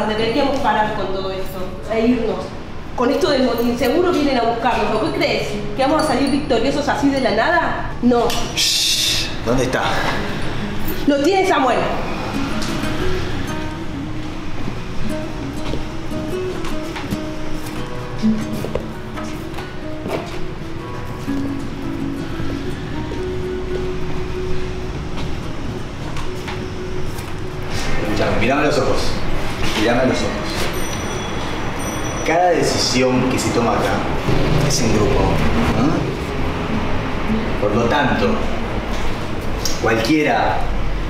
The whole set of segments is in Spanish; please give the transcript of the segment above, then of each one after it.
deberíamos parar con todo esto e irnos. Con esto del motín, seguro vienen a buscarnos. ¿Qué crees? ¿Que vamos a salir victoriosos así de la nada? No. ¿Dónde está? Lo tiene Samuel. Mirame los ojos. Mirame a los ojos. Cada decisión que se toma acá es en grupo. Por lo tanto, cualquiera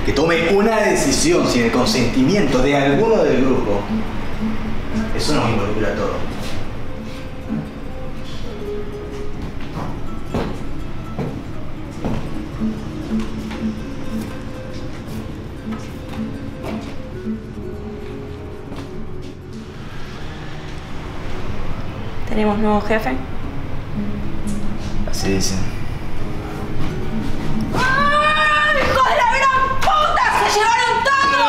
que tome una decisión sin el consentimiento de alguno del grupo, eso nos involucra a todos. ¿Tenemos nuevo jefe? Así dicen. ¡Hijo de la gran puta! ¡Se llevaron todo!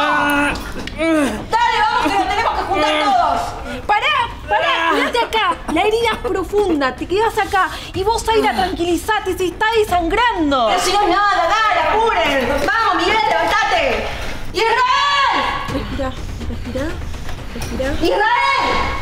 ¡Dale, vamos que nos tenemos que juntar todos! ¡Pará! ¡Pará! ¡Quédate acá! La herida es profunda, te quedas acá y vos ahí la tranquilizate, se está desangrando. Pero si no es nada, dale, apuren. Vamos, Miguel, levantate. ¡Israel! Respira, respira, respira. ¡Israel!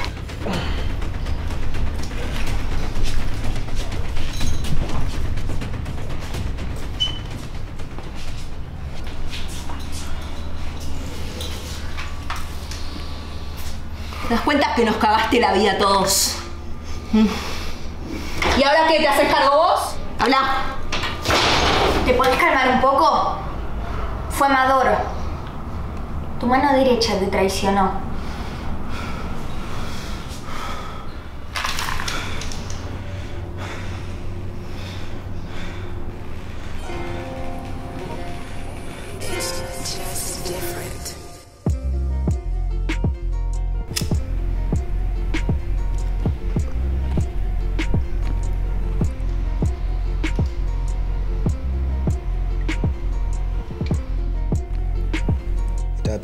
Das cuenta que nos cagaste la vida a todos? ¿Y ahora qué? ¿Te haces cargo vos? Habla. ¿Te podés calmar un poco? Fue Amador. Tu mano derecha te traicionó.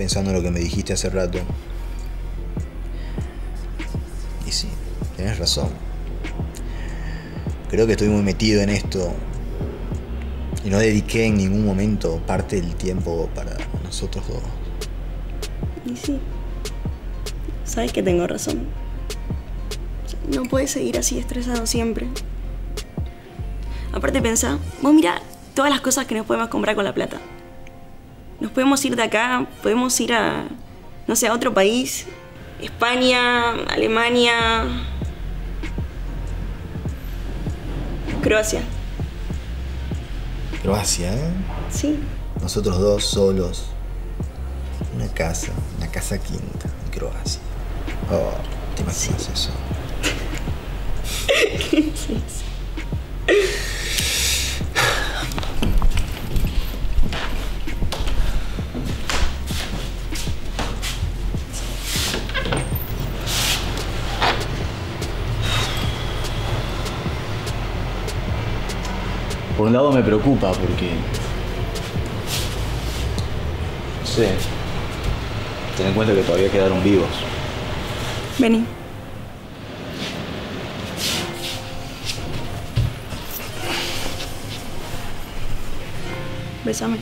Pensando en lo que me dijiste hace rato. Y sí, tenés razón. Creo que estoy muy metido en esto. Y no dediqué en ningún momento parte del tiempo para nosotros dos. Y sí, sabes que tengo razón. No puedes seguir así estresado siempre. Aparte pensá, vos mira todas las cosas que nos podemos comprar con la plata. Nos podemos ir de acá, podemos ir a, no sé, a otro país. España, Alemania, Croacia. Croacia, ¿eh? Sí. Nosotros dos solos. Una casa, una casa quinta en Croacia. Oh, ¿te imaginas eso? Por un lado me preocupa porque. No sé. Ten en cuenta que todavía quedaron vivos. Vení. Bésame.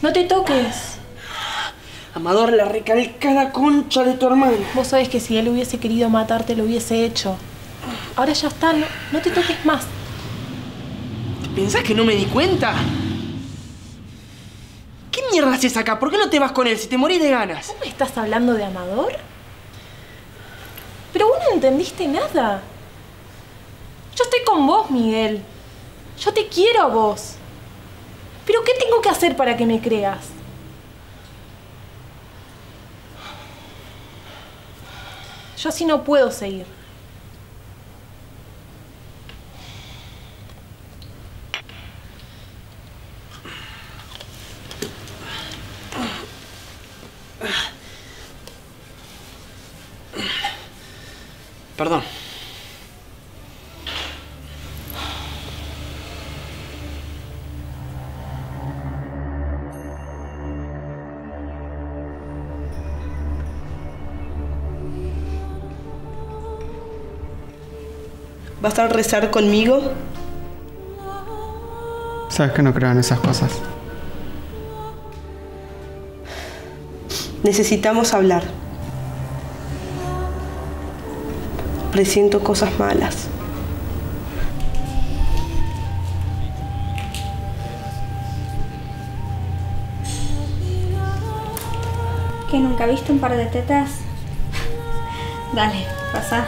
No te toques. Amador, la recalcada concha de tu hermano. Vos sabés que si él hubiese querido matarte, lo hubiese hecho. Ahora ya está, no, no te toques más. ¿Pensás que no me di cuenta? ¿Qué mierda haces acá? ¿Por qué no te vas con él si te morís de ganas? ¿Vos me estás hablando de Amador? Pero vos no entendiste nada. Yo estoy con vos, Miguel. Yo te quiero a vos. Pero ¿qué tengo que hacer para que me creas? Yo así no puedo seguir. ¿Vas a rezar conmigo? Sabes que no creo en esas cosas. Necesitamos hablar. Presiento cosas malas. ¿Que nunca viste un par de tetas? Dale, pasa.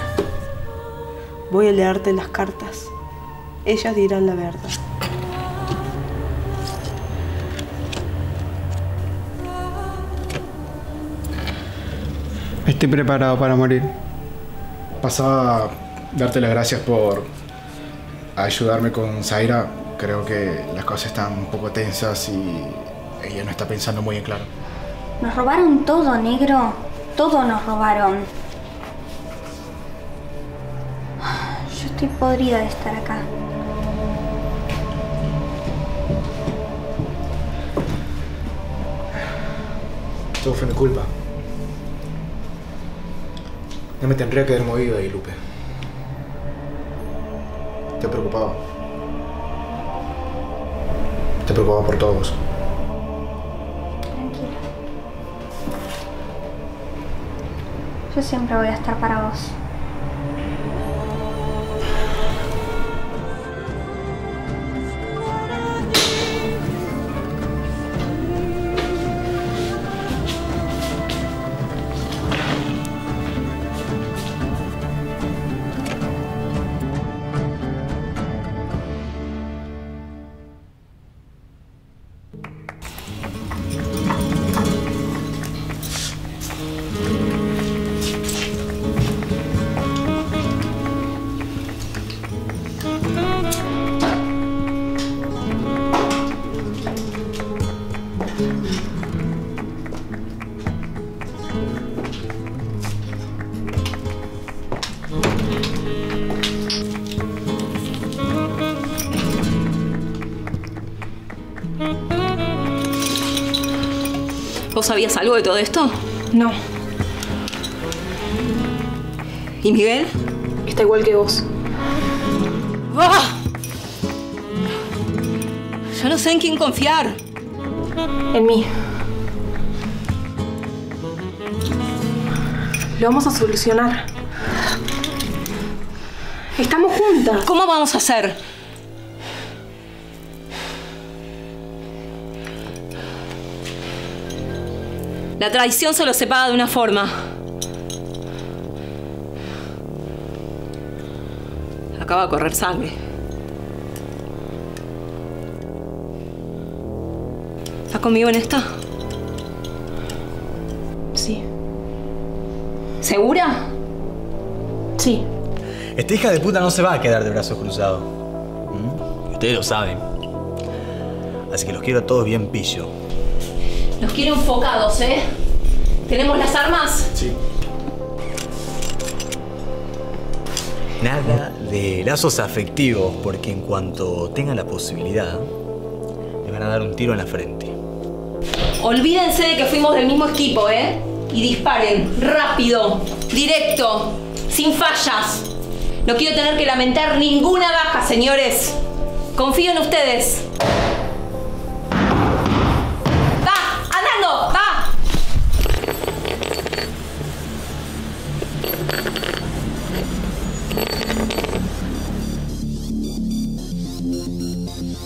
Voy a leerte las cartas. Ellas dirán la verdad. Estoy preparado para morir. Pasaba a darte las gracias por ayudarme con Zaira. Creo que las cosas están un poco tensas y ella no está pensando muy en claro. Nos robaron todo, negro. Todo nos robaron. Estoy podrida de estar acá. Todo fue mi culpa. No me tendría que haber movido ahí, Lupe. Te preocupaba. Te preocupaba por todos. Tranquila. Yo siempre voy a estar para vos. ¿Vos sabías algo de todo esto? No, ¿Y Miguel? está igual que vos. ¡Ah! Yo no sé en quién confiar. En mí. Lo vamos a solucionar. Estamos juntas. ¿Cómo vamos a hacer? La traición solo se paga de una forma. Acaba de correr sangre. ¿Estás conmigo en esta? Sí. ¿Segura? Sí. Esta hija de puta no se va a quedar de brazos cruzados. ¿Mm? Y Ustedes lo saben. Así que los quiero a todos bien pillo. Los quiero enfocados, ¿eh? ¿Tenemos las armas? Sí. Nada de lazos afectivos, porque en cuanto tengan la posibilidad, me van a dar un tiro en la frente. Olvídense de que fuimos del mismo equipo, ¿eh? Y disparen, rápido, directo, sin fallas. No quiero tener que lamentar ninguna baja, señores. Confío en ustedes.